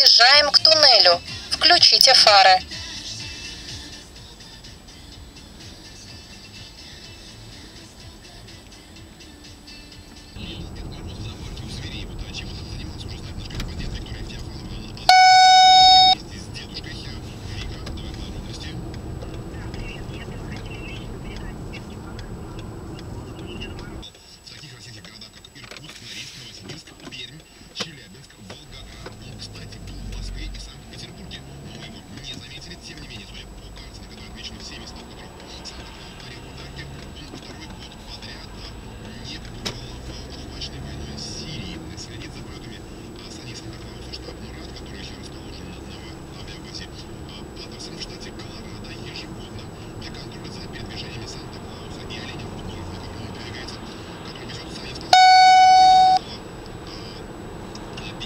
подъезжаем к туннелю. Включите фары.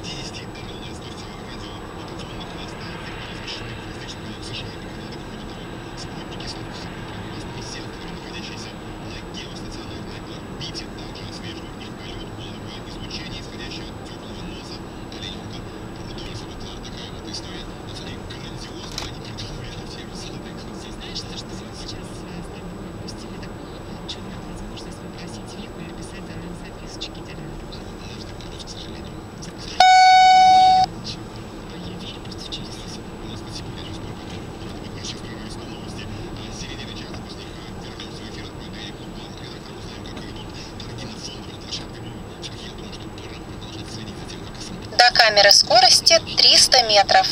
50 камеры скорости 300 метров.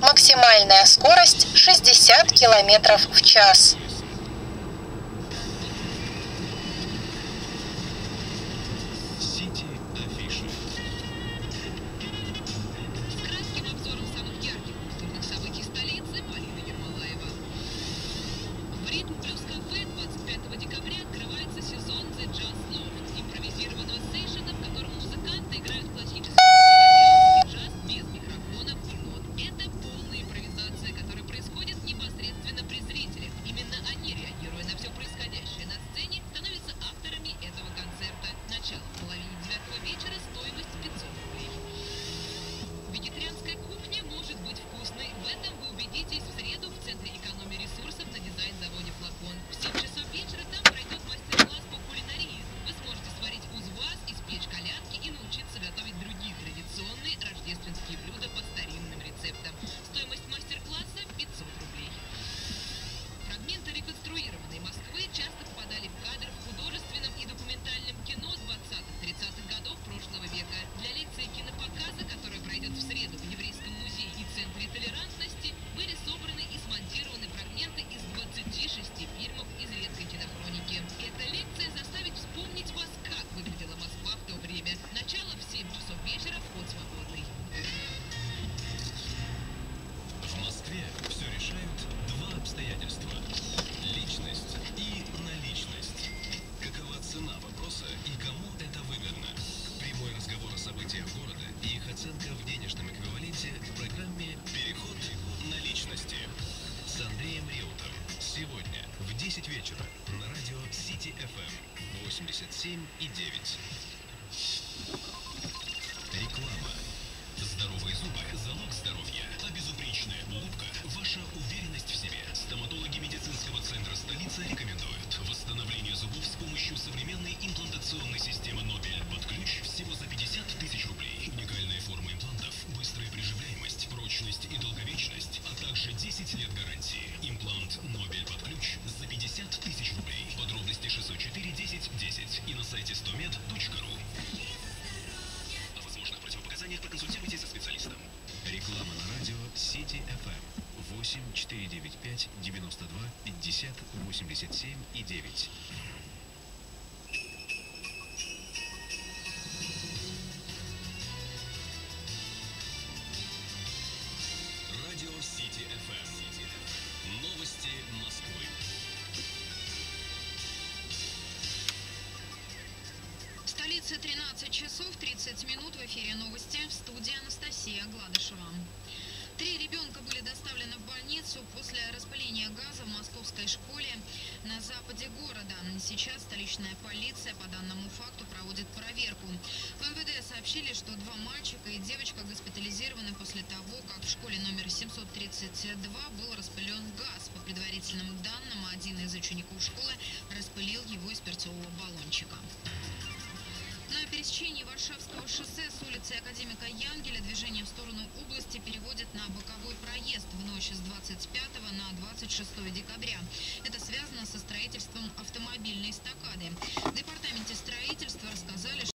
Максимальная скорость 60 километров в час. 10 вечера на радио City FM 87 и 9. Реклама. Здоровые зубы – залог здоровья, а безупречная улыбка – ваша уверенность в себе. Стоматологи медицинского центра столицы рекомендуют восстановление зубов с помощью Имплант «Нобель под ключ» за 50 тысяч рублей. Подробности 604 10 10 и на сайте 100med.ru. О возможных противопоказаниях проконсультируйтесь со специалистом. Реклама на радио Сити FM 8 495 92 50 87 и 9. 13 часов 30 минут в эфире новости в студии Анастасия Гладышева. Три ребенка были доставлены в больницу после распыления газа в московской школе на западе города. Сейчас столичная полиция по данному факту проводит проверку. В МВД сообщили, что два мальчика и девочка госпитализированы после того, как в школе номер 732 был распылен газ. По предварительным данным, один из учеников школы распылил его из перцового баллончика. На пересечении Варшавского шоссе с улицы Академика Янгеля движение в сторону области переводит на боковой проезд в ночь с 25 на 26 декабря. Это связано со строительством автомобильной эстакады. В департаменте строительства рассказали,